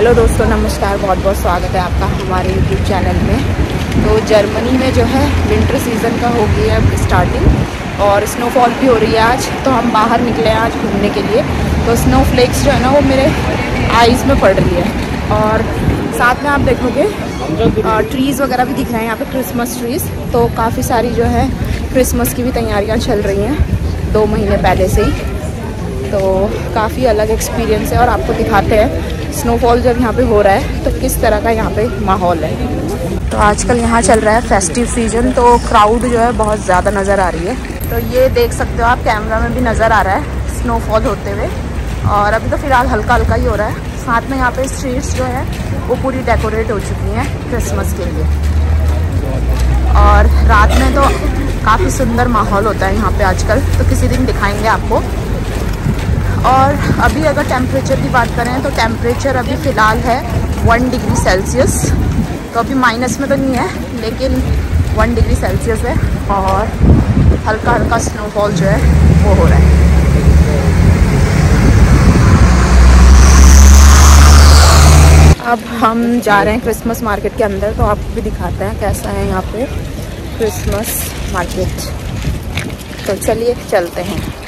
Hello दोस्तों, नमस्कार, बहुत बहुत स्वागत है आपका हमारे यूट्यूब चैनल में। तो जर्मनी में जो है विंटर सीज़न का हो गया है स्टार्टिंग और स्नोफॉल भी हो रही है आज। तो हम बाहर निकले हैं आज घूमने के लिए। तो स्नो फ्लेक्स जो है ना, वो मेरे आइज़ में पड़ रही है। और साथ में आप देखोगे ट्रीज़ वगैरह भी दिख रहे हैं यहाँ पर क्रिसमस ट्रीज़ तो काफ़ी सारी जो है क्रिसमस की भी तैयारियाँ चल रही हैं, दो महीने पहले से ही। तो काफ़ी अलग एक्सपीरियंस है और आपको दिखाते हैं। स्नोफॉल जब यहाँ पे हो रहा है तो किस तरह का यहाँ पे माहौल है? तो आजकल यहाँ चल रहा है फेस्टिव सीज़न तो क्राउड जो है बहुत ज़्यादा नज़र आ रही है। तो ये देख सकते हो आप कैमरा में भी नज़र आ रहा है स्नोफॉल होते हुए। और अभी तो फ़िलहाल हल्का हल्का ही हो रहा है। साथ में यहाँ पे स्ट्रीट्स जो है, वो पूरी डेकोरेट हो चुकी हैं क्रिसमस के लिए। और रात में तो काफ़ी सुंदर माहौल होता है यहाँ पे आजकल। तो किसी दिन दिखाएँगे आपको। और अभी अगर टेम्परेचर की बात करें तो टेम्परेचर अभी फ़िलहाल है वन डिग्री सेल्सियस तो अभी माइनस में तो नहीं है, लेकिन वन डिग्री सेल्सियस है और हल्का हल्का स्नोफॉल जो है वो हो रहा है। अब हम जा रहे हैं क्रिसमस मार्केट के अंदर तो आपको भी दिखाते हैं कैसा है यहाँ पे क्रिसमस मार्केट तो चलिए चलते हैं।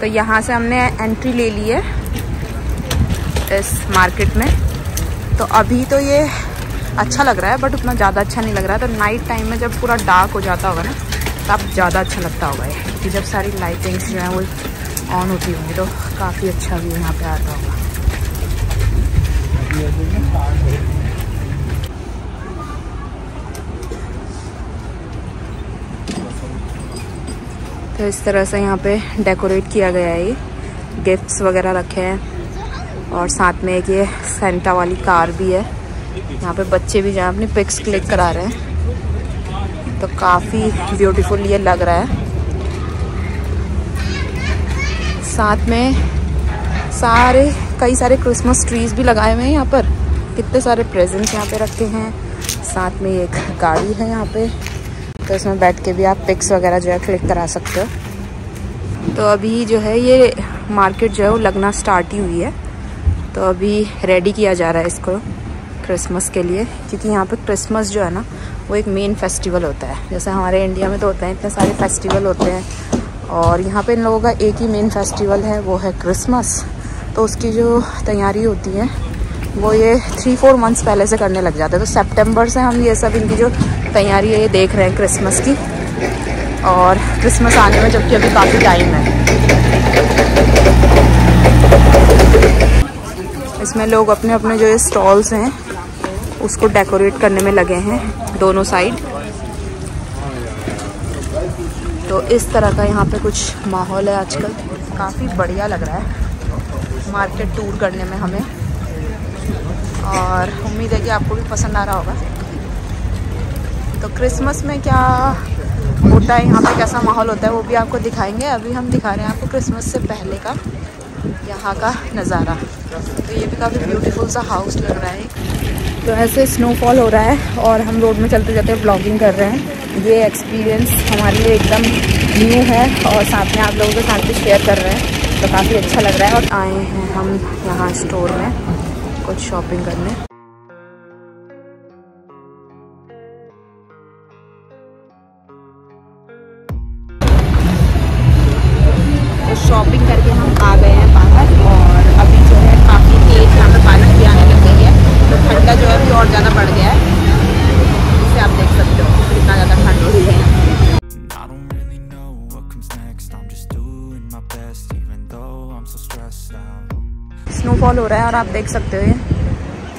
तो यहाँ से हमने एंट्री ले ली है इस मार्केट में। तो अभी तो ये अच्छा लग रहा है बट उतना ज़्यादा अच्छा नहीं लग रहा। है तो नाइट टाइम में जब पूरा डार्क हो जाता होगा ना तब ज़्यादा अच्छा लगता होगा ये क्योंकि जब सारी लाइटिंग्स जो हैं वो ऑन होती होंगी तो काफ़ी अच्छा व्यू यहाँ पे आता होगा। तो इस तरह से यहाँ पे डेकोरेट किया गया है ये। गिफ्ट्स वगैरह रखे हैं। और साथ में एक ये सेंटा वाली कार भी है। यहाँ पे बच्चे भी जहाँ अपनी पिक्स क्लिक करा रहे हैं। तो काफ़ी ब्यूटीफुल ये लग रहा है। साथ में सारे, कई सारे क्रिसमस ट्रीज भी लगाए हुए हैं यहाँ पर। कितने सारे प्रेजेंट्स यहाँ पे रखे हैं। साथ में एक गाड़ी है यहाँ पे। तो इसमें बैठ के भी आप पिक्स वगैरह जो है क्लिक करा सकते हो। तो अभी जो है ये मार्केट जो है वो लगना स्टार्ट ही हुई है। तो अभी रेडी किया जा रहा है इसको क्रिसमस के लिए। क्योंकि यहाँ पे क्रिसमस जो है ना, वो एक मेन फेस्टिवल होता है। जैसे हमारे इंडिया में तो होते हैं, इतने सारे फेस्टिवल होते हैं। और यहाँ पे इन लोगों का एक ही मेन फेस्टिवल है, वो है क्रिसमस तो उसकी जो तैयारी होती है वो ये थ्री फोर मंथ्स पहले से करने लग जाते हैं। तो सितंबर से हम ये सब इनकी जो तैयारी है, ये देख रहे हैं क्रिसमस की। और क्रिसमस आने में जबकि अभी काफ़ी टाइम है। इसमें लोग अपने अपने जो ये स्टॉल्स हैं, उसको डेकोरेट करने में लगे हैं, दोनों साइड तो इस तरह का यहाँ पे कुछ माहौल है आजकल। काफ़ी बढ़िया लग रहा है। मार्केट टूर करने में हमें। और उम्मीद है कि आपको भी पसंद आ रहा होगा। तो क्रिसमस में क्या होता है, यहाँ पे कैसा माहौल होता है, वो भी आपको दिखाएँगे। अभी हम दिखा रहे हैं आपको क्रिसमस से पहले का यहाँ का नज़ारा। तो ये भी काफ़ी ब्यूटीफुल सा हाउस लग रहा है। तो ऐसे स्नोफॉल हो रहा है और हम रोड में चलते चलते ब्लॉगिंग कर रहे हैं। ये एक्सपीरियंस हमारे लिए एकदम न्यू है और साथ में आप लोगों के साथ भी शेयर कर रहे हैं। तो काफ़ी अच्छा लग रहा है और आए हैं हम यहाँ स्टोर में। कुछ शॉपिंग करने। स्नोफॉल हो रहा है और आप देख सकते हो ये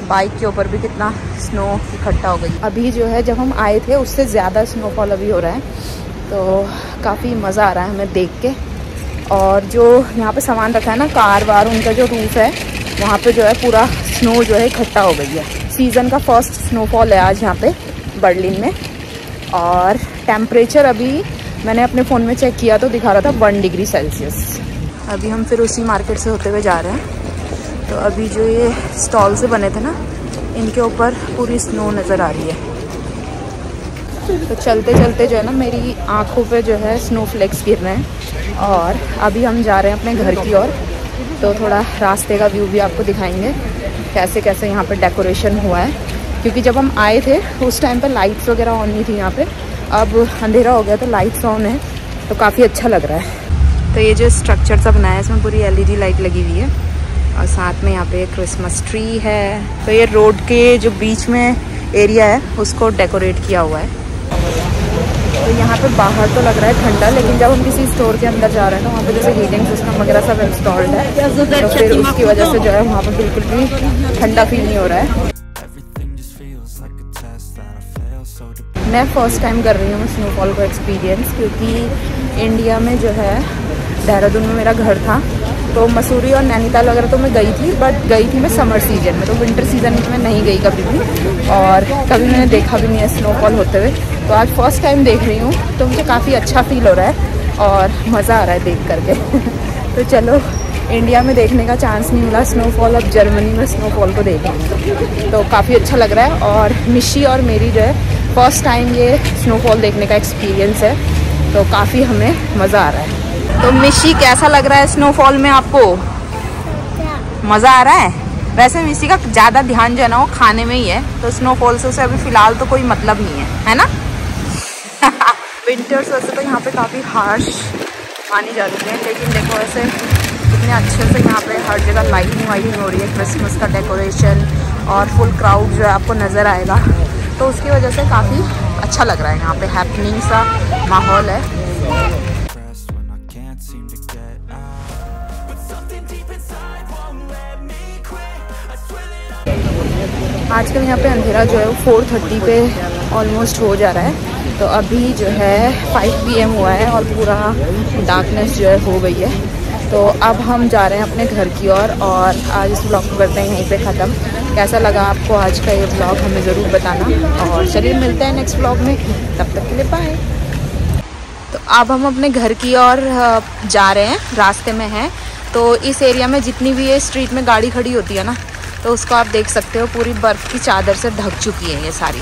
बाइक के ऊपर भी कितना स्नो इकट्ठा हो गई। अभी जो है, जब हम आए थे, उससे ज़्यादा स्नोफॉल अभी हो रहा है। तो काफ़ी मज़ा आ रहा है हमें देख के। और जो यहाँ पे सामान रखा है ना, कार वार, उनका जो रूफ है, वहाँ पे जो है पूरा स्नो जो है इकट्ठा हो गई है। सीज़न का फ़र्स्ट स्नोफॉल है आज यहाँ पे बर्लिन में। और टेम्परेचर अभी मैंने अपने फ़ोन में चेक किया तो दिखा रहा था वन डिग्री सेल्सियस अभी हम फिर उसी मार्केट से होते हुए जा रहे हैं। तो अभी जो ये स्टॉल से बने थे ना, इनके ऊपर पूरी स्नो नज़र आ रही है। तो चलते चलते जो है ना, मेरी आँखों पे जो है स्नो फ्लेक्स गिर रहे हैं। और अभी हम जा रहे हैं अपने घर की ओर। तो थोड़ा रास्ते का व्यू भी आपको दिखाएँगे, कैसे कैसे यहाँ पर डेकोरेशन हुआ है। क्योंकि जब हम आए थे, उस टाइम पर लाइट्स वगैरह ऑन नहीं थी यहाँ पे। अब अंधेरा हो गया तो लाइट्स ऑन है तो काफ़ी अच्छा लग रहा है। तो ये जो स्ट्रक्चर सा बनाया है, इसमें पूरी एलईडी लाइट लगी हुई है। और साथ में यहाँ पे क्रिसमस ट्री है। तो ये रोड के जो बीच में एरिया है उसको डेकोरेट किया हुआ है। तो यहाँ पे बाहर तो लग रहा है ठंडा लेकिन जब हम किसी स्टोर के अंदर जा रहे हैं तो वहाँ पे जैसे हीटिंग सिस्टम वगैरह सब इंस्टॉल्ड है। तो फिर उसकी वजह से जो है वहाँ पे बिल्कुल भी ठंडा फील नहीं हो रहा है। मैं फ़र्स्ट टाइम कर रही हूँ स्नोफॉल का एक्सपीरियंस क्योंकि इंडिया में जो है देहरादून में मेरा घर था। तो मसूरी और नैनीताल वगैरह तो मैं गई थी बट गई थी मैं समर सीज़न में तो विंटर सीज़न में मैं नहीं गई कभी भी और कभी मैंने देखा भी नहीं है स्नोफॉल होते हुए। तो आज फ़र्स्ट टाइम देख रही हूँ तो मुझे काफ़ी अच्छा फील हो रहा है और मज़ा आ रहा है देख करके। तो चलो इंडिया में देखने का चांस नहीं मिला स्नोफॉल अब जर्मनी में स्नोफॉल को देखेंगे तो काफ़ी अच्छा लग रहा है और मिशी और मेरी जो है फ़र्स्ट टाइम ये स्नोफॉल देखने का एक्सपीरियंस है तो काफ़ी हमें मज़ा आ रहा है। तो मिशी, कैसा लग रहा है स्नोफॉल में आपको? मज़ा आ रहा है? वैसे मिशी का ज़्यादा ध्यान जो है ना वो खाने में ही है तो स्नोफॉल से उसे अभी फ़िलहाल तो कोई मतलब नहीं है है ना? विंटर्स वैसे तो यहाँ पे काफ़ी हार्श मानी जाती है, लेकिन देखो वैसे कितने अच्छे से यहाँ पे हर जगह लाइटिंग वाइटिंग हो रही है क्रिसमस का डेकोरेशन और फुल क्राउड जो है आपको नज़र आएगा। तो उसकी वजह से काफ़ी अच्छा लग रहा है यहाँ पे हैपनिंग सा माहौल है। आजकल यहाँ पे अंधेरा जो है वो फोर थर्टी पे ऑलमोस्ट हो जा रहा है। तो अभी जो है फाइव पीएम हुआ है और पूरा डार्कनेस जो है हो गई है। तो अब हम जा रहे हैं अपने घर की ओर और, और आज इस ब्लॉग को करते हैं यहीं पे ख़त्म। कैसा लगा आपको आज का ये ब्लॉग हमें ज़रूर बताना। और चलिए मिलते हैं नेक्स्ट ब्लॉग में। तब तक के लिए बाय तो अब हम अपने घर की ओर जा रहे हैं। रास्ते में हैं। तो इस एरिया में जितनी भी ये स्ट्रीट में गाड़ी खड़ी होती है ना तो उसको आप देख सकते हो, पूरी बर्फ़ की चादर से ढक चुकी है ये सारी।